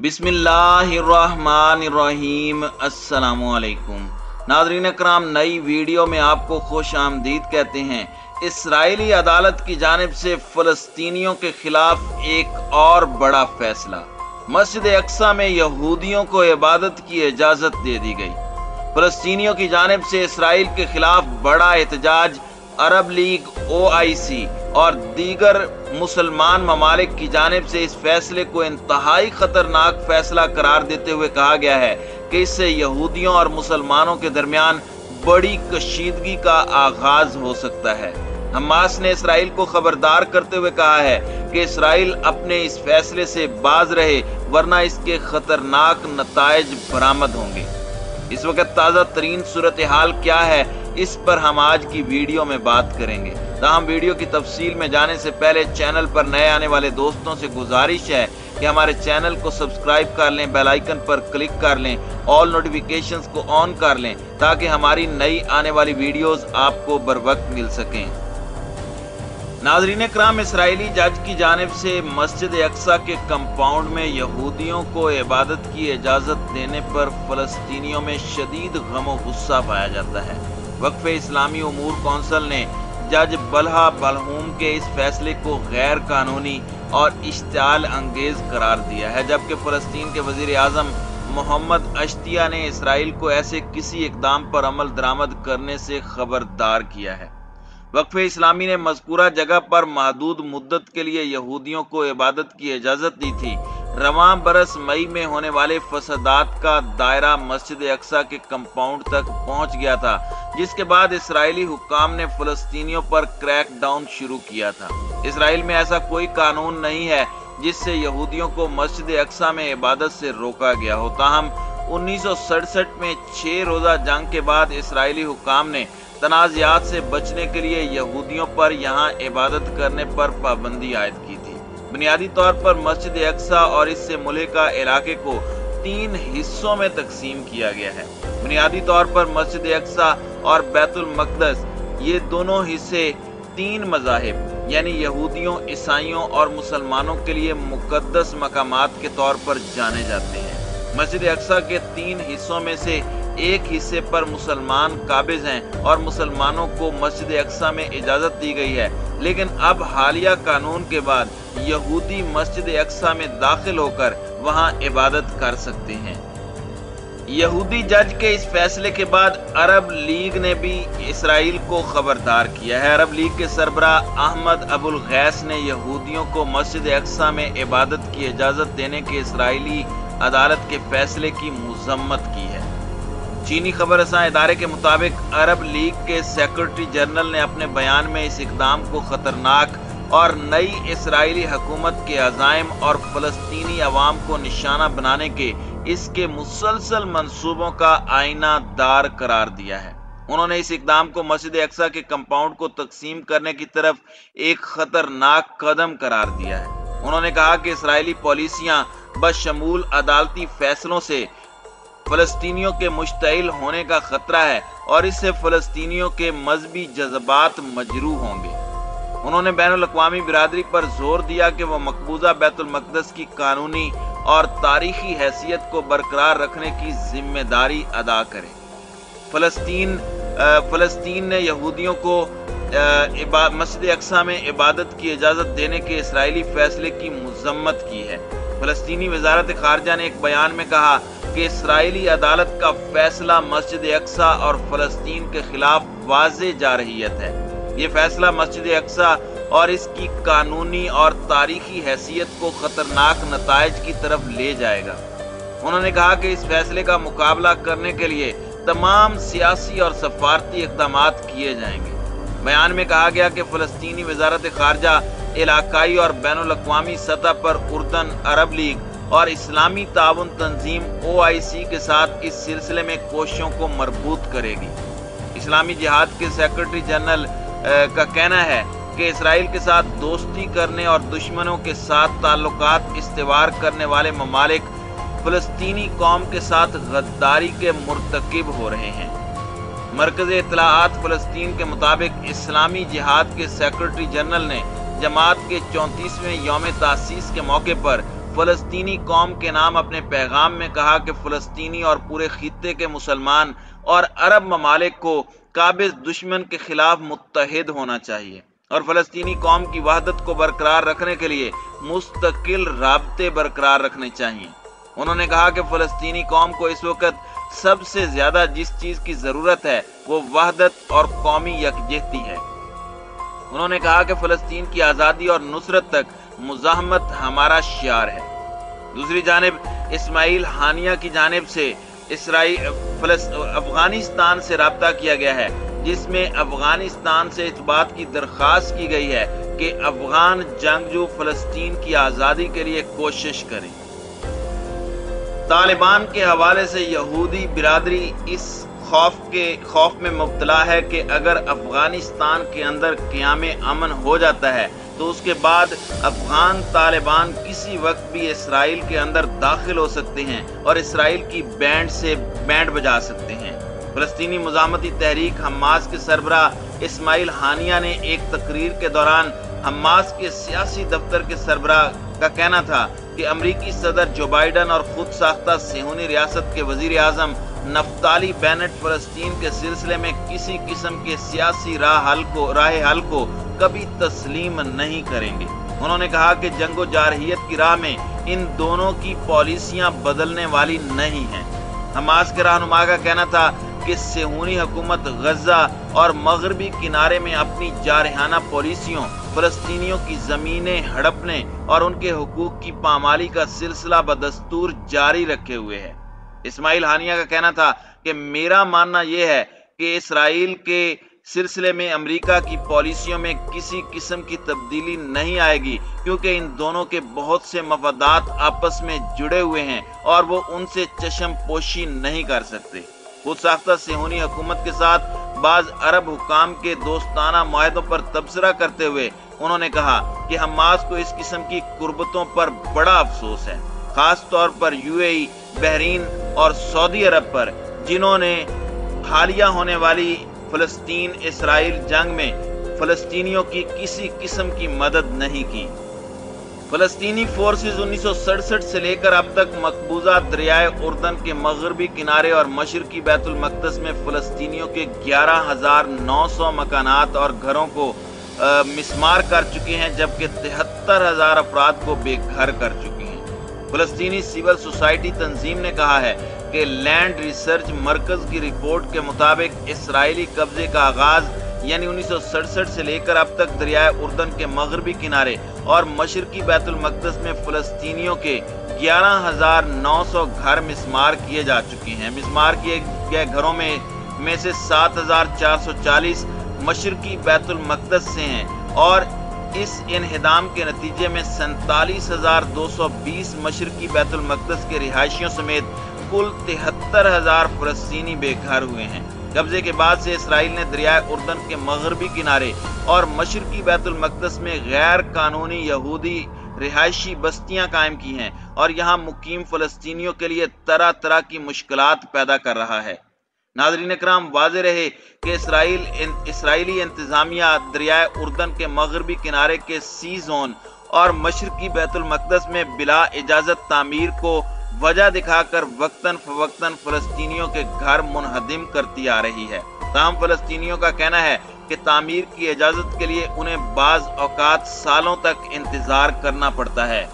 बिस्मिल्लाहिर्रहमानिर्रहीम। अस्सलामुअलैकुम। नाजरीन कराम नई वीडियो में आपको खुश आमदीद कहते हैं, इसराइली अदालत की जानब से फलस्तीनियों के खिलाफ एक और बड़ा फैसला। मस्जिद अक्सा में यहूदियों को इबादत की इजाज़त दे दी गई। फलस्तीनियों की जानब से इसराइल के खिलाफ बड़ा एहतजाज अरब लीग ओ आई सी और दीगर मुसलमान ममालिक की जानब से इस फैसले को इंतहाई खतरनाक फैसला करार देते हुए कहा गया है कि इससे यहूदियों और मुसलमानों के दरमियान बड़ी कशीदगी का आगाज़ हो सकता है। हमास ने इसराइल को खबरदार करते हुए कहा है कि इसराइल अपने इस फैसले से बाज रहे, वरना इसके खतरनाक नतज बरामद होंगे। इस वक्त ताज़ा तरीन सूरत हाल क्या है, इस पर हम आज की वीडियो में बात करेंगे। ताहम वीडियो की तफसील में जाने से पहले चैनल पर नए आने वाले दोस्तों से गुजारिश है कि हमारे चैनल को सब्सक्राइब कर लें, बेल आइकन पर क्लिक कर लें, ऑल नोटिफिकेशंस को ऑन कर लें, ताकि हमारी नई आने वाली वीडियोस आपको बर वक्त मिल सकें। नाजरीन कराम इसराइली जज की जानब से मस्जिद अक्सा के कंपाउंड में यहूदियों को इबादत की इजाज़त देने पर फ़लस्तियों में शदीद गम गुस्सा पाया जाता है। वक्फ इस्लामी अमूर कौंसल ने जज बल्हा बलहूम के इस फैसले को गैर कानूनी और इश्ताल अंगेज करार दिया है, जबकि फ़लस्तीन के वज़ीर अजम मोहम्मद अश्तिया ने इसराइल को ऐसे किसी इकदाम पर अमल दरामद करने से खबरदार किया है। वक्फ इस्लामी ने मजकूरा जगह पर महदूद मुद्दत के लिए यहूदियों को इबादत की इजाज़त दी थी। रवा बरस मई में होने वाले फसादात का दायरा मस्जिद अक्सा के कंपाउंड तक पहुँच गया था, जिसके बाद इसराइली हुकाम ने फलस्तीनियों पर क्रैक डाउन शुरू किया था। इसराइल में ऐसा कोई कानून नहीं है जिससे यहूदियों को मस्जिद अक्सा में इबादत से रोका गया होता हम उन्नीस में छह रोजा जंग के बाद इसराइली हुकाम ने तनाज़ात से बचने के लिए यहूदियों पर यहाँ इबादत करने पर पाबंदी आयद की थी। बुनियादी तौर पर मस्जिद अक्सा और इससे मुल्का इलाके को तीन हिस्सों में तकसीम किया गया है। बुनियादी तौर पर मस्जिद अक्सा और बैतुल मकदस, ये दोनों हिस्से तीन मजाहिब, यानी यहूदियों, ईसाइयों और मुसलमानों के लिए मुकदस मकाम के तौर पर जाने जाते हैं। मस्जिद अक्सा के तीन हिस्सों में से एक हिस्से पर मुसलमान काबिज हैं और मुसलमानों को मस्जिद अक्सा में इजाज़त दी गई है। लेकिन अब हालिया कानून के बाद यहूदी मस्जिद अक्सा में दाखिल होकर वहाँ इबादत कर सकते हैं। यहूदी जज के इस फैसले के बाद अरब लीग ने भी इसराइल को खबरदार किया है। अरब लीग के सरबरा अहमद अबुल गैस ने यहूदियों को मस्जिद अक्सा में इबादत की इजाज़त देने के इसराइली अदालत के फैसले की मजम्मत की है। चीनी खबर रसा इदारे के मुताबिक अरब लीग के सेक्रेटरी जनरल ने अपने बयान में इस इकदाम को खतरनाक और नई इसराइली हकूमत के अजायम और फलस्तीनी अवाम को निशाना बनाने के इसके मुसलसल मंसूबों का आईना दार करार दिया है। उन्होंने इस इकदाम को मस्जिद अक्सा के कंपाउंड को तकसीम करने की तरफ़ एक खतरनाक कदम करार दिया है। उन्होंने कहा कि इसराइली पॉलिसियाँ बशमूल अदालती फैसलों से फलस्तीनियों के मुश्तिल होने का खतरा है और इससे फलस्तीनियों के मजहबी जज्बात मजरू होंगे। उन्होंने बैन अवी बिरादरी पर ज़ोर दिया कि वह मकबूजा बैतुलमकदस की कानूनी और तारीखी हैसियत को बरकरार रखने की ज़िम्मेदारी अदा करे। फलस्तीन फलस्तीन ने यहूदियों को मस्जिद अक्सा में इबादत की इजाज़त देने के इसराइली फैसले की मजम्मत की है। फलस्तनी वजारत खारजा ने एक बयान में कहा कि इसराइली अदालत का फैसला मस्जिद अक्सा और फलस्तीन के खिलाफ वाज जारहीत है। ये फैसला मस्जिद अक्सा और इसकी कानूनी और तारीखी हैसियत को खतरनाक नतज की तरफ़ ले जाएगा। उन्होंने कहा कि इस फैसले का मुकाबला करने के लिए तमाम सियासी और सफारती इकदाम किए जाएँगे। बयान में कहा गया कि फलस्तीनी वजारत खारजा, इलाकाई और बैन अवी सतह पर उर्दन, अरब लीग और इस्लामी ताउन तंजीम ओ आई सी के साथ इस सिलसिले में कोशिशों को मरबूत करेगी। इस्लामी जिहाद के सेक्रेटरी जनरल का कहना है कि इसराइल के साथ दोस्ती करने और दुश्मनों के साथ ताल्लुक इस्तेवार करने वाले ममालिक फलस्तीनी कौम के साथ गद्दारी के मुरतकब हो रहे हैं। मरकज इतलात फ़लस्तीन के मुताबिक इस्लामी जिहाद के सेक्रटरी जनरल ने जमात के चौंतीसवें योम तसीस के मौके पर फ़लस्तनी कौम के नाम अपने पैगाम में कहा कि फ़लस्तनी और पूरे खत्े के मुसलमान और अरब ममालिक को काबिज दुश्मन के खिलाफ मुतहद होना चाहिए और फलस्तीनी कौम की वहदत को बरकरार रखने के लिए मुस्तकिल रबते बरकरार रखने चाहिए। उन्होंने कहा कि फलस्तीनी कौम को इस वक्त सबसे ज़्यादा जिस चीज़ की ज़रूरत है, वो वहदत और कौमी यकजहती है। उन्होंने कहा कि फलस्तीन की आज़ादी और नुसरत तक मुजाहमत हमारा शियार है। दूसरी जानब, इसमाइल हानिया की जानब से इसराइल अफ़गानिस्तान से रबता किया गया है, जिसमें अफ़गानिस्तान से इस बात की दरख्वास्त की गई है कि अफगान जंगजू फलस्तीन की आज़ादी के लिए कोशिश करें। तालिबान के हवाले से यहूदी बिरादरी इस खौफ के खौफ में मुबतला है कि अगर अफ़गानिस्तान के अंदर क्याम अमन हो जाता है तो उसके बाद अफगान तालिबान किसी वक्त भी इसराइल के अंदर दाखिल हो सकते हैं और इसराइल की बैंड से बैंड बजा सकते हैं। फलस्तनी मजामती तहरीक हमास के सरबरा इसमाइल हानिया ने एक तकरीर के दौरान हमास के सियासी दफ्तर के सरबरा का कहना था कि अमरीकी सदर जो बाइडन और खुद साख्ता सेहूनी रियासत के वज़ीर आज़म नफ्ताली बैनट फलस्तीन के सिलसिले में किसी किस्म के सियासी राह हल को, राह हल को कभी तस्लीम नहीं करेंगे। उन्होंने कहा कि जंगो जारहियत की राह में इन दोनों की पॉलिसियाँ बदलने वाली नहीं हैं। हमास के रहनुमा का कहना था कि सेहूनी हुकूमत गजा और मगरबी किनारे में अपनी जारहाना पॉलिसियों फलस्तीनियों की जमीनें हड़पने और उनके हकूक की पामाली का सिलसिला बदस्तूर जारी रखे हुए है। इस्माइल हानिया का कहना था कि मेरा मानना यह है कि इसराइल के सिलसिले में अमेरिका की पॉलिसियों में किसी किस्म की तब्दीली नहीं आएगी, क्योंकि इन दोनों के बहुत से मफादात आपस में जुड़े हुए हैं और वो उनसे चशम पोशी नहीं कर सकते। खुद साख्ता सेहूनी हुकूमत के साथ बाज अरब हुकाम के दोस्ताना माहों पर तबसरा करते हुए उन्होंने कहा कि हमास को इस किस्म की कुर्बतों पर बड़ा अफसोस है खास तौर पर यूएई, बहरीन और सऊदी अरब पर, जिन्होंने हालिया होने वाली फलस्तीन इसराइल जंग में फलस्तीनियों की किसी किस्म की मदद नहीं की। फलस्तीनी फोर्सेज उन्नीस से लेकर अब तक मकबूजा दरियाए उर्दन के मगरबी किनारे और मशरकी बैतुलमकदस में फलस्तीनियों के ग्यारह हज़ार नौ सौ मकानात और घरों को मिसमार कर चुके हैं जबकि तिहत्तर हज़ार अफराद को बेघर कर चुके हैं। फलस्तीनी सिविल सोसाइटी तंजीम ने कहा है कि लैंड रिसर्च मरकज की रिपोर्ट के मुताबिक इसराइली कब्जे का आगाज़ यानी उन्नीस सौ सड़सठ से लेकर अब तक दरियाए उर्दन के मगरबी किनारे और मशरकी बैतुलमकदस में फलस्तीनियों के 11,900 घर मिसमार किए जा चुके हैं। मिसमार किए गए घरों में में से 7,440 मशरकी बैतुलमकदस से हैं और इस इनहदाम के नतीजे में सैतालीस हज़ार दो सौ बीस मशरकी बैतुलमकदस के रिहायशियों समेत कुल तिहत्तर हज़ार फलस्तनी बेघर हुए हैं। कब्जे के बाद से इसराइल ने दरिया उर्दन के मगरबी किनारे और मशरकी बैतुलमकदस में गैर कानूनी यहूदी रिहायशी बस्तियाँ कायम की हैं और यहाँ मुकीम फ़लस्तियों के लिए तरह तरह की मुश्किल पैदा कर रहा है। नाजरीन कराम वाज रहे कि इसराइल इसराइली इंतजामिया दरियाए उर्दन के मगरबी किनारे के सी जोन और मशरकी बैतुलमकदस में बिला इजाज़त तामीर को वजह दिखाकर वक्तन फवक्तन फलस्तीनियों के घर मुनहदिम करती आ रही है। तमाम फ़लस्तियों का कहना है कि तामीर की इजाज़त के लिए उन्हें बाज औकात सालों तक इंतज़ार करना पड़ता है।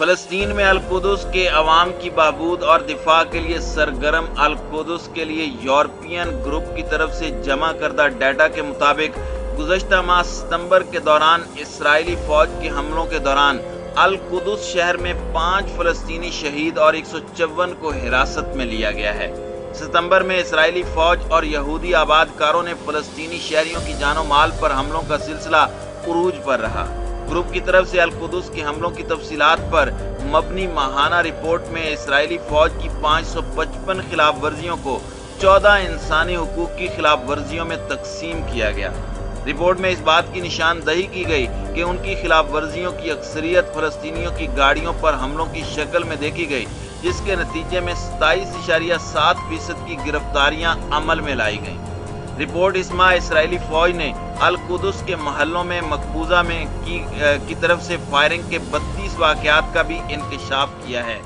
फलस्तीन में अलकुदस के अवाम की बहबूद और दिफा के लिए सरगर्म अलकुदस के लिए यूरोपियन ग्रुप की तरफ़ से जमा करदा डाटा के मुताबिक गुजशत माह सितंबर के दौरान इसराइली फौज के हमलों के दौरान अलकुदस शहर में पाँच फलस्तीनी शहीद और एक सौ चौवन को हिरासत में लिया गया है। सितंबर में इसराइली फौज और यहूदी आबादकारों ने फलस्तीनी शहरियों की जानो माल पर हमलों का सिलसिला उरूज पर रहा। ग्रुप की तरफ़ से अलकुदस के हमलों की तफसीत पर मबनी माहाना रिपोर्ट में इसराइली फौज की 555 खिलाफ वर्जियों को 14 इंसानी हकूक की खिलाफ वर्जियों में तकसीम किया गया। रिपोर्ट में इस बात की निशानदही की गई कि उनकी खिलाफ वर्जियों की अक्सरियत फलस्तीनियों की गाड़ियों पर हमलों की शक्ल में देखी गई, जिसके नतीजे में सताईस इशारिया सात फ़ीसद की गिरफ्तारियाँ अमल में लाई गईं। रिपोर्ट इसमा इसराइली फौज ने अलकुदस के महलों में मकबूजा में की, की तरफ़ से फायरिंग के बत्तीस वाकयात का भी इंकशाफ किया है।